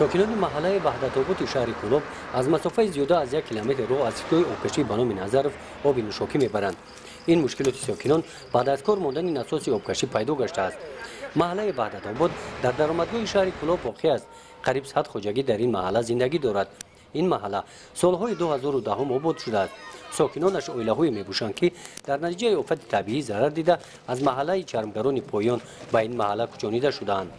сокинони маҳаллаи ваҳдатободи шаҳри кӯлоб аз масофаи зиёда аз як километр роҳ аз иштиҳои обкашӣ ба номи назаров оби нӯшокӣ мебаранд ин мушкилоти сокинон баъд аз кор мондани насоси обкашӣ пайдо гаштааст маҳаллаи ваҳдатобод дар даромадгоҳи шаҳри кӯлоб воқеъ аст қариб сад хоҷагӣ дар ин маҳалла зиндагӣ дорад ин маҳалла солҳои 2010 обод шудааст сокинонаш оилаҳое мебошанд ки дар натиҷаи офати табиӣ зарар дида аз маҳаллаи чармгарони поён ба ин маҳалла кӯчонида шудаанд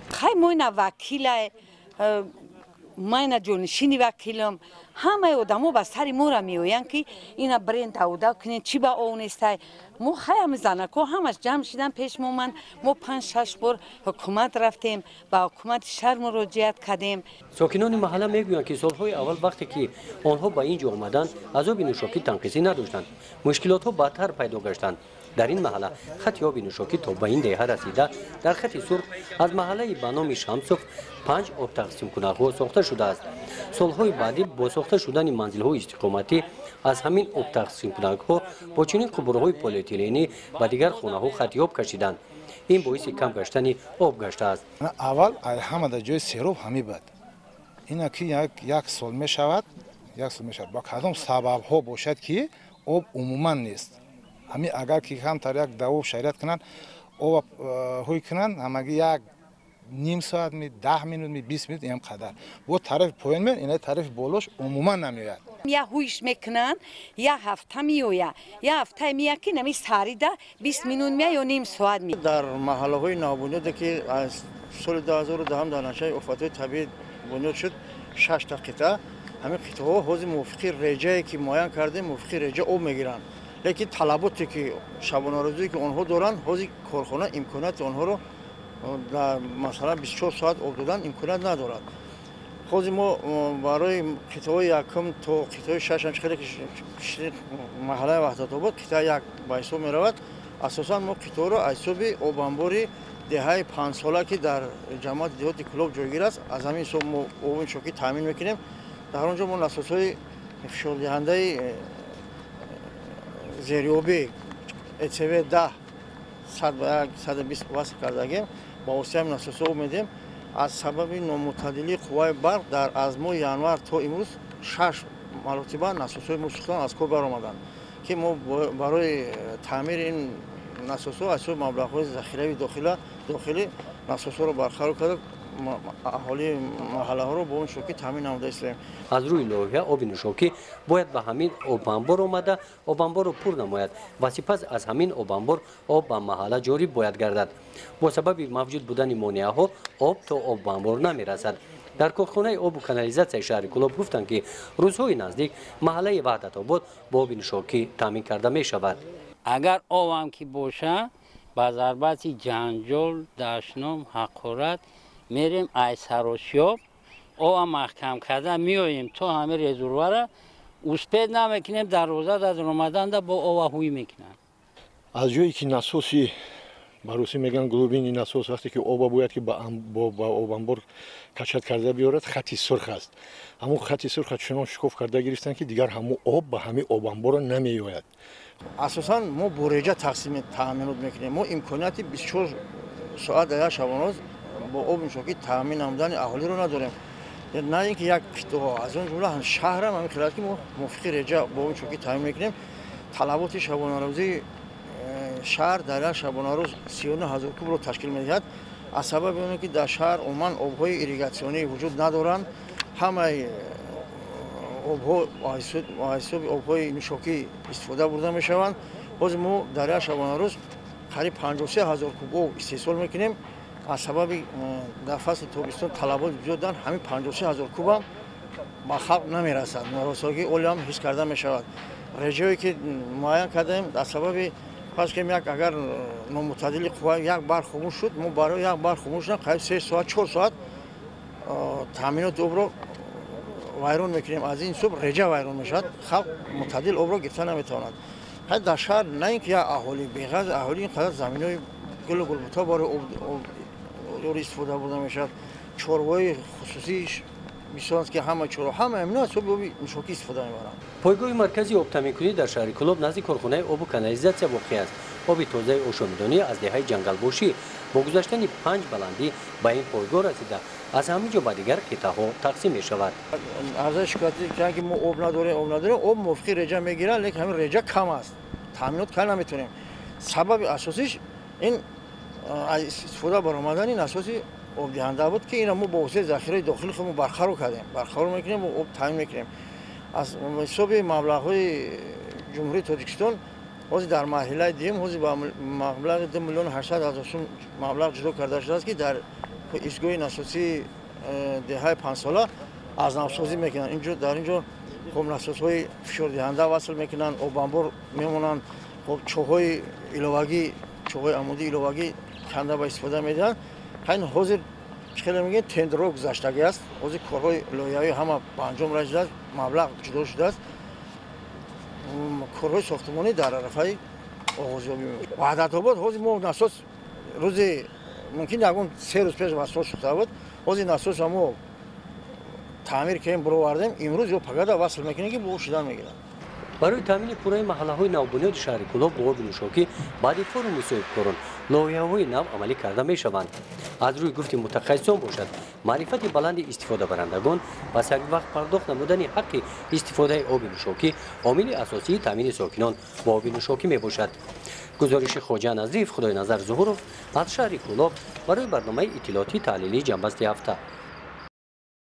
майна ҷонишини вакилам ҳамаи одамо ба сари моро меоянд ки ина бирен давуда кунед чи ба онестай мо ҳаями занако ҳамаш ҷамъ шидан пеш моман мо панҷ шаш бор ҳукумат рафтем ба ҳукумати шаҳр муроҷиат кардем. Сокинони маҳалла мегӯянд ки солҳои аввал вақте ки онҳо ба ин ҷо омаданд азоби нӯшокӣ танқисӣ надоштанд мушкилотҳо бадтар пайдо гаштанд дар ин маҳалла хати оби нӯшокӣ то ба ин деҳа расида дар хати сурх аз маҳаллаи ба номи шамсов панҷ обтақсимкунакҳо сохта шудааст. Солҳои баъдӣ бо сохта шудани манзилҳои истиқоматӣ аз ҳамин обтақсимкунакҳо бо чунин қубурҳои полиэтиленӣ ба дигар хонаҳо хати об кашиданд. Ин боиси кам гаштани об гаштааст. Аввал ҳамада ҷои сероб ҳами бад. Ина ки як сол мешавад як сол мешавад. Ба кадом сабабҳо бошад ки об умуман нест ҳами агар ки камтар як давоб шариат кунанд об ҳӯй кунанд ҳамаги як ним соат ми даҳ минут ми бист минут ин қадар. Бо тарафи поён меяд ина тарафи болош умуман намеояд. Я ҳӯйш мекунанд як ҳафта меоя як ҳафтае мея ки нами сарида бист минут мея ё ним соат ме дар маҳаллаҳои навбунёде ки аз соли дуҳазору дуҳам дар натиҷаи офатҳои табиӣ бунёд шуд шашта қита ҳамин қитаҳо ҳозир мувофиқи реҷае ки муайян кардем мувофиқи реҷа об мегиранд лекин талаботе ки шабонарӯзие ки онҳо доранд ҳозир корхона имконияти онҳоро масалан бистчор соат об додан имконият надорад. Ҳозир мо барои қитъаҳои якум то қитъаҳои шашам хеле маҳаллаи ваҳдатобод қитъаи як ба ҳисоб меравад асосан мо қитъаҳоро аз ҳисоби обанбори деҳаи панҷсола ки дар ҷамоати деҳоти кӯлоб ҷойгир аст аз ҳамин ҳисоб мо оби шокӣ таъмин мекунем дар он ҷо мо насосҳои фишордиҳандаи зериёбӣ эцв даҳ саду бист васл кардагем ба воситаи насосҳо умедем аз сабаби номутадилии қувваи барқ дар аз моҳи январ то имрӯз шаш маротиба насосҳои мо сӯхтан аз кор баромаданд ки мо барои таъмири ин насосҳо аз ҳисоби маблағҳои захирави дохилӣ насосҳоро барқарор карда аҳолии маҳаллаҳоро бо нӯшокӣ таъмин намуда истоем аз рӯи лоиҳа оби нӯшокӣ бояд ба ҳамин обанбор омада обанборро пур намояд. Ва сипас аз ҳамин обанбор об ба маҳалла ҷорӣ бояд гардад. Бо сабаби мавҷуд будани монеаҳо об то обанбор намерасад. Дар корхонаи обу канализатсияи шаҳри кӯлоб гуфтанд ки рӯзҳои наздик маҳаллаи ваҳдатобод бо оби нӯшокӣ таъмин карда мешавад. Агар обам ки боша ба зарбати ҷанҷол дашном ҳақорат мерем ай сарошёб ова маҳкам карда меоем то ҳама резурвара успед намекунем дарвоза дадр омаданда бо ова ҳуй мекунанд аз ҷое ки насоси баруси мегӯянд глубини насос вақте ки оба бояд ки ба обанбор качад карда биёрад хати сурх аст. Ҳамун хати сурха чунон шукоф карда гирифтанд ки дигар ҳамун об ба ҳамин обанбора намеояд асосан мо бо реҷа тақсими таъминот мекунем. Мо имконияти бисчор соат дар як шабонарӯз бо оби нӯшокӣ таъмин намудани аҳолиро надорем. На ин ки як қитоа аз он ҷумла шаҳрам ҳамин хелат ки мо мувофиқи реҷа бо оби нӯшокӣ таъмин мекунем. Талаботи шабонарӯзии э, шаҳр дар як шабонарӯз сиёну ҳазор кубро ташкил медиҳад. Аз сабаби оне ки дар шаҳр умуман обҳои ирригатсионӣ вуҷуд надоранд. Ҳамаи э, обҳо ҳисоби обҳои нӯшокӣ истифода бурда мешаванд. Ҳозир мо дар як шабонарӯз қариб панҷосе ҳазор куб об истеҳсол мекунем аз сабаби дар фасли тобистон талабот зиёдан ҳамин панҷосе ҳазор кубам ба халқ намерасад. Норасогии олиам ҳис карда мешавад. Реҷаое ки муайян кардаем аз сабаби фарз кунем як агар номутадили қувва як бар хомӯш шуд мо барои як бар хомӯш шудан қариб се соат чор соат таъминоти обро вайрон мекунем. Аз ин ҳисоб реҷа вайрон мешавад. Халқ мутадил обро гирифта наметавонад. Дар шаҳр на ин ки як аҳоли беғаз аҳоли ин қадар заминои гулу гулбуто барои ёр истифода бурда мешавад чорвои хусусӣ бисёранд ки ҳама чоро ҳама амина ҳособи оби нӯшокӣ истифода мебаранд пойгоҳи маркази обтаъминкунӣ дар шаҳри кӯлоб назди корхонаи обу канализатсия воқеъ аст оби тозаи ошомидонӣ аз деҳаи ҷангалбошӣ бо гузаштани панҷ баландӣ ба ин пойгоҳ расида аз ҳама ҷо ба дигар қитъаҳо тақсим мешавад арза шикоятӣ карданд ки мо об надорем об надорем об мувофиқи реҷа мегирад лекин ҳамин реҷа кам аст таъминот кар наметонем сабаби асосиш ин аз истифода баромадан ин асоси обдиҳанда буд ки ина мо бо воситаи захираи дохили худмон барқарор кардем. Барқарор мекунем об таъмин мекунем. Аз ҳисоби маблағҳои ҷумҳурии тоҷикистон ҳозир дар марҳилаи дуюм ҳозир ба маблағи ду миллион ҳаштсад ҳазор сум маблағ ҷудо карда шудааст ки дар изгоҳи насосии деҳаи панҷсола аз навсозӣ мекунанд. Инҷо дар инҷо хоб насосҳои фишордиҳанда васл мекунанд обанбор мемонанд. Хоб чоҳҳои иловагӣ чоҳҳои амудии иловагӣ канда ба истифода медиҳанд. Ҳайн ҳозир чӣ хеле мегӯем тендерҳо гузаштагӣ аст ҳозир корҳои лоиҳави ҳама ба анҷом расидааст маблағ ҷудо шудааст корҳои сохтмонӣ дар арафаи оғозёбӣ ваҳдатобод ҳозир мо насос рӯзи мумкин ягон се рӯз пеш васол сӯхта буд ҳозир насосро мо таъмир кардем бировардем имрӯз ё пагада васл мекунем ки бо шидан мегирад барои таъмини пурраи маҳаллаҳои навбунёди шаҳри кӯлоб бо оби нӯшокӣ баъди форуми соҳибкорон лоиҳаҳои нав амалӣ карда мешаванд. Аз рӯи гуфти мутахассисон бошад. Маърифати баланди истифодабарандагон ба саривақт пардохт намудани ҳаққи истифодаи оби нӯшокӣ омили асосии таъмини сокинон бо оби нӯшокӣ мебошад. Гузориши хоҷа назиф худоиназар зуҳуров аз шаҳри кӯлоб барои барномаи иттилоотии таҳлилии ҷанбасти ҳафта